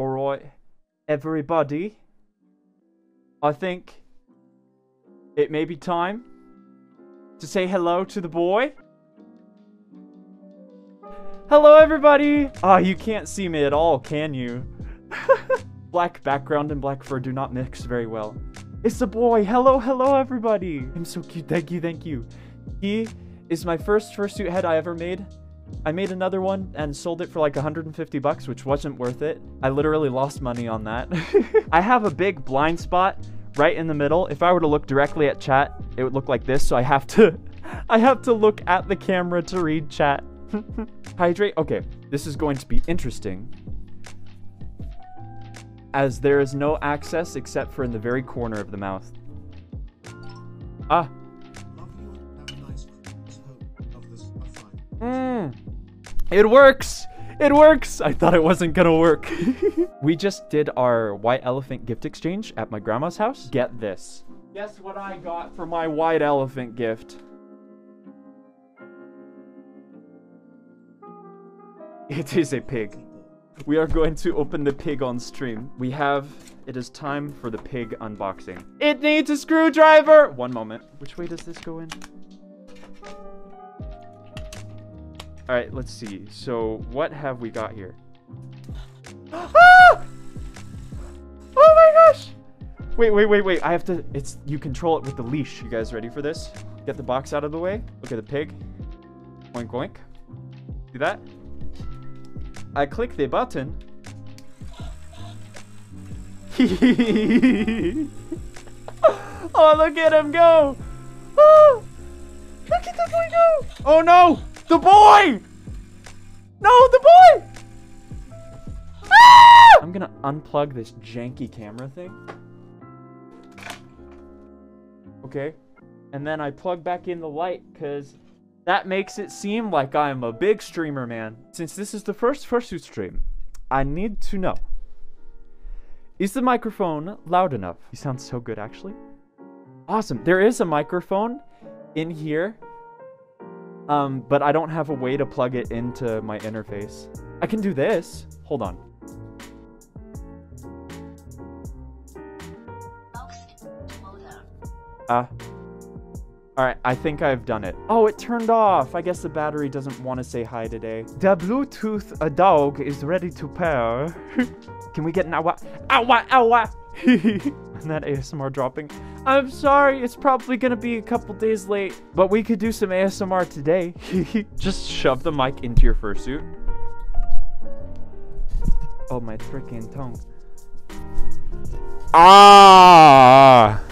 Alright, everybody. I think it may be time to say hello to the boy. Hello, everybody! Ah, you can't see me at all, can you? black background and black fur do not mix very well. It's the boy! Hello, hello, everybody! I'm so cute, thank you, thank you. He is my first fursuit head I ever made. I made another one and sold it for like 150 bucks, which wasn't worth it. I literally lost money on that. I have a big blind spot right in the middle. If I were to look directly at chat, it would look like this, so I have to I have to look at the camera to read chat. Hydrate. Okay, this is going to be interesting. As there is no access except for in the very corner of the mouth. Ah. Mmm. It works! It works! I thought it wasn't gonna work. we just did our white elephant gift exchange at my grandma's house. Get this. Guess what I got for my white elephant gift? It is a pig. We are going to open the pig on stream. We have... It is time for the pig unboxing. It needs a screwdriver! One moment. Which way does this go in? Alright, let's see. So, what have we got here? ah! Oh my gosh! Wait, wait, wait, wait. I have to... It's... You control it with the leash. You guys ready for this? Get the box out of the way. Look at the pig. Oink, oink. See that? I click the button. oh, look at him go! Oh, look at the boy go! Oh no! The boy! No, the boy! Ah! I'm gonna unplug this janky camera thing. Okay. And then I plug back in the light because that makes it seem like I'm a big streamer, man. Since this is the first fursuit stream, I need to know. Is the microphone loud enough? You sound so good, actually. Awesome. There is a microphone in here. Um, but I don't have a way to plug it into my interface. I can do this. Hold on. Uh, Alright, I think I've done it. Oh, it turned off. I guess the battery doesn't want to say hi today. The Bluetooth a dog is ready to pair. Can we get an awa? Awa, awa! and that ASMR dropping. I'm sorry, it's probably gonna be a couple days late, but we could do some ASMR today. Just shove the mic into your fursuit. Oh, my freaking tongue. Ah!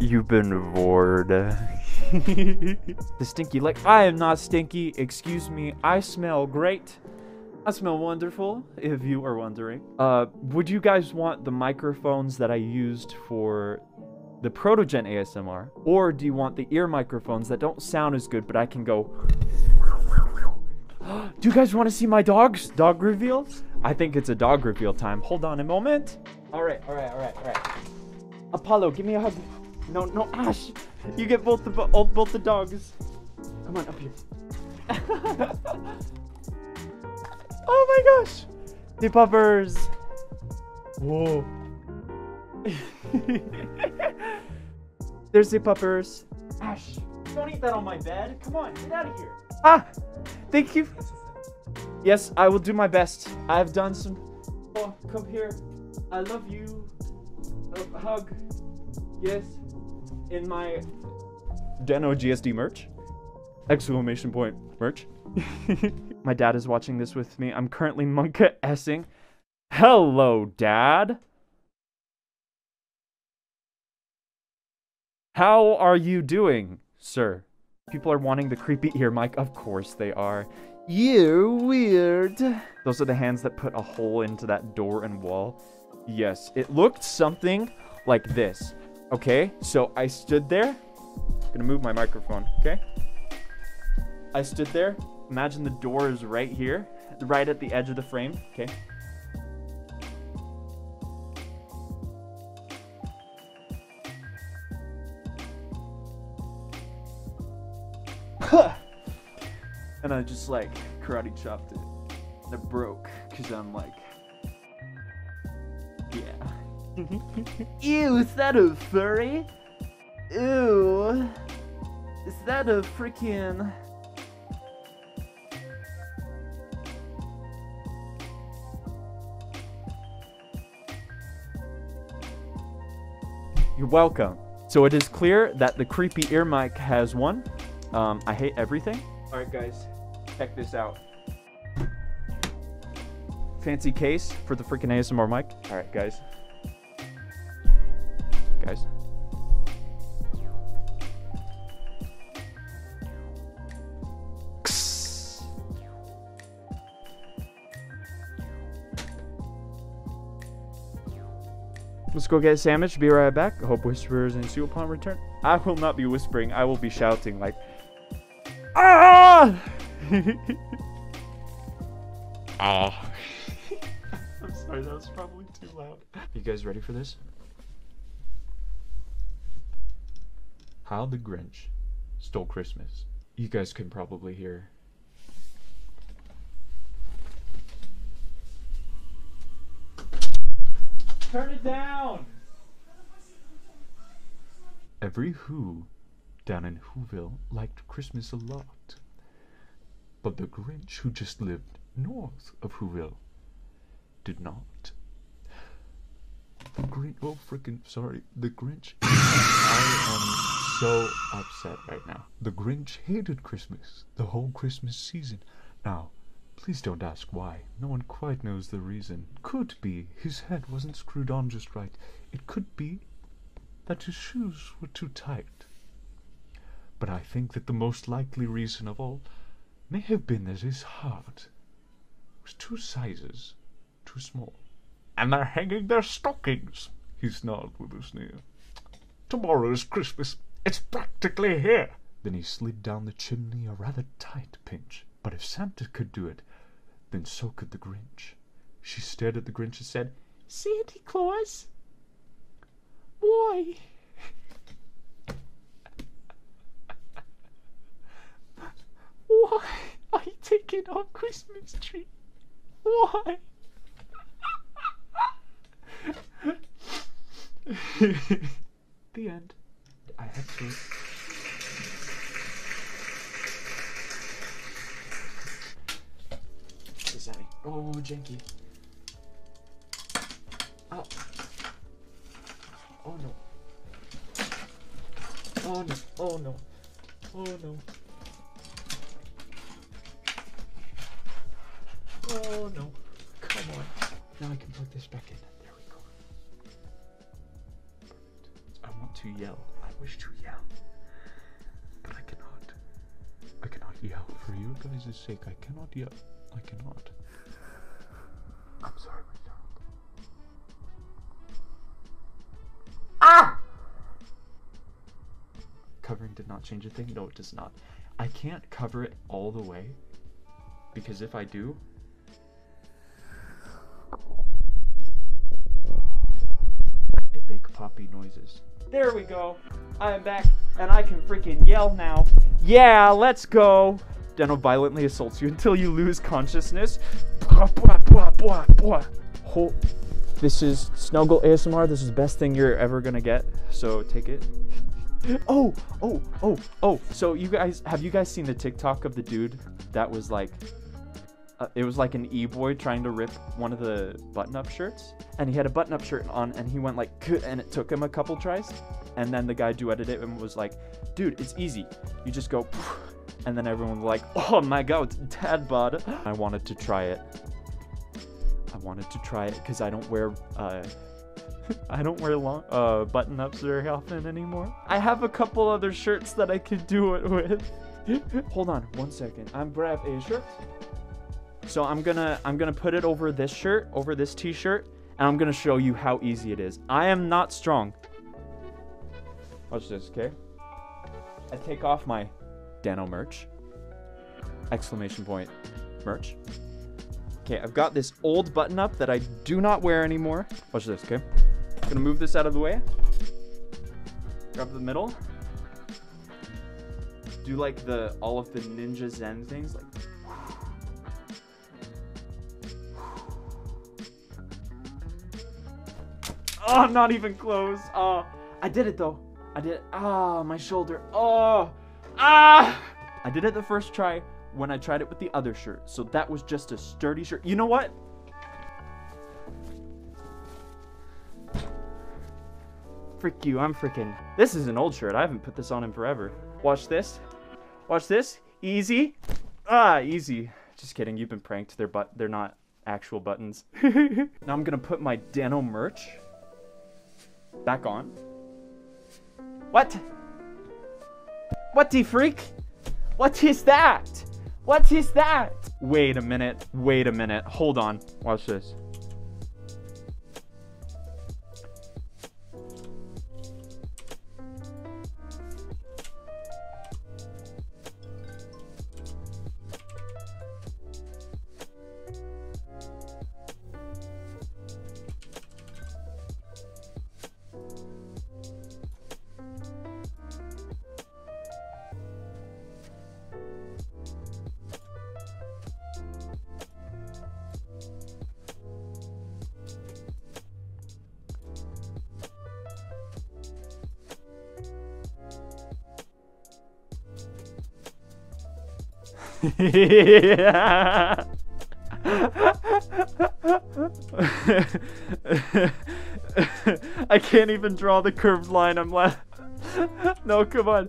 You've been bored. the stinky like I am not stinky. Excuse me. I smell great. I smell wonderful, if you are wondering. Uh, would you guys want the microphones that I used for the Protogen ASMR? Or do you want the ear microphones that don't sound as good, but I can go... do you guys want to see my dog's dog reveal? I think it's a dog reveal time. Hold on a moment. All right, all right, all right, all right. Apollo, give me a hug. No, no, Ash! You get both the both the dogs. Come on, up here. oh my gosh! The puppers! Whoa. There's the puppers. Ash, don't eat that on my bed. Come on, get out of here. Ah! Thank you. Yes, I will do my best. I've done some... Oh, come here. I love you. A hug. Yes in my Danno GSD merch. Exclamation point merch. my dad is watching this with me. I'm currently Monka Essing. Hello, Dad. How are you doing, sir? People are wanting the creepy ear mic. Of course they are. You weird. Those are the hands that put a hole into that door and wall. Yes, it looked something like this. Okay, so I stood there. I'm gonna move my microphone, okay? I stood there. Imagine the door is right here, right at the edge of the frame, okay? and I just like karate chopped it. They're broke because I'm like, yeah. Ew, is that a furry? Ew. Is that a freaking. Welcome. So it is clear that the creepy ear mic has won. Um, I hate everything. All right, guys, check this out. Fancy case for the freaking ASMR mic. All right, guys. Guys. Let's go get a sandwich. Be right back. Hope whispers ensue upon return. I will not be whispering. I will be shouting like, ah! ah. I'm sorry. That was probably too loud. You guys ready for this? How the Grinch stole Christmas. You guys can probably hear. Turn it down! Every Who down in Whoville liked Christmas a lot. But the Grinch, who just lived north of Whoville, did not. The Grinch, oh freaking sorry, the Grinch. I am so upset right now. The Grinch hated Christmas, the whole Christmas season. Now, Please don't ask why. No one quite knows the reason. Could be his head wasn't screwed on just right. It could be that his shoes were too tight. But I think that the most likely reason of all may have been that his heart was two sizes too small. And they're hanging their stockings, he snarled with a sneer. Tomorrow is Christmas. It's practically here. Then he slid down the chimney a rather tight pinch. But if Santa could do it, then so could the Grinch. She stared at the Grinch and said, Santa Claus? Why? Why are you taking our Christmas tree? Why? the end. I have to. Oh, janky. Oh. Oh no. Oh no. Oh no. Oh no. Oh no. Come on. Now I can plug this back in. There we go. I want to yell. I wish to yell. But I cannot. I cannot yell. For you guys' sake, I cannot yell. I cannot. Did not change a thing? No, it does not. I can't cover it all the way because if I do, it make poppy noises. There we go. I am back and I can freaking yell now. Yeah, let's go. Deno violently assaults you until you lose consciousness. This is Snuggle ASMR. This is the best thing you're ever gonna get. So take it. Oh, oh, oh, oh. So you guys, have you guys seen the TikTok of the dude that was like, uh, it was like an e-boy trying to rip one of the button-up shirts, and he had a button-up shirt on, and he went like, and it took him a couple tries, and then the guy duetted it and was like, dude, it's easy. You just go, and then everyone was like, oh my god, dad bod. I wanted to try it. I wanted to try it because I don't wear uh, I don't wear long uh, button ups very often anymore. I have a couple other shirts that I could do it with. Hold on one second. I'm grab a shirt. So I'm gonna I'm gonna put it over this shirt, over this t-shirt, and I'm gonna show you how easy it is. I am not strong. Watch this, okay? I take off my Danno merch. Exclamation point merch. Okay, I've got this old button up that I do not wear anymore. Watch this, okay? Gonna move this out of the way. Grab the middle. Do like the all of the ninja zen things, like Oh, I'm not even close. Oh, I did it though. I did it. Ah, oh, my shoulder. Oh, ah. I did it the first try when I tried it with the other shirt. So that was just a sturdy shirt. You know what? Frick you, I'm freaking. This is an old shirt. I haven't put this on in forever. Watch this. Watch this. Easy. Ah, easy. Just kidding. You've been pranked. They're but they're not actual buttons. now I'm gonna put my Danno merch back on. What? What the freak? What is that? What is that? Wait a minute. Wait a minute. Hold on. Watch this. I can't even draw the curved line. I'm left. no, come on.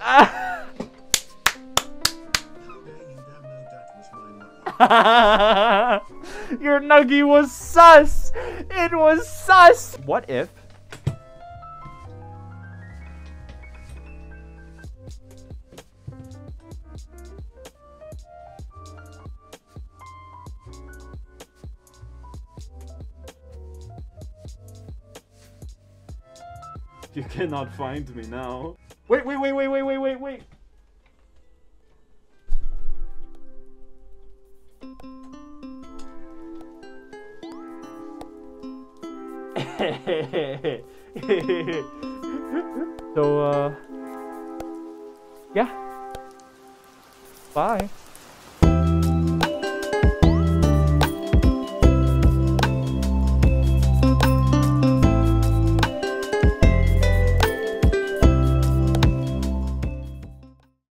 Your nuggy was sus. It was sus. What if You cannot find me now. Wait, wait, wait, wait, wait, wait, wait, wait. so, uh, yeah. Bye.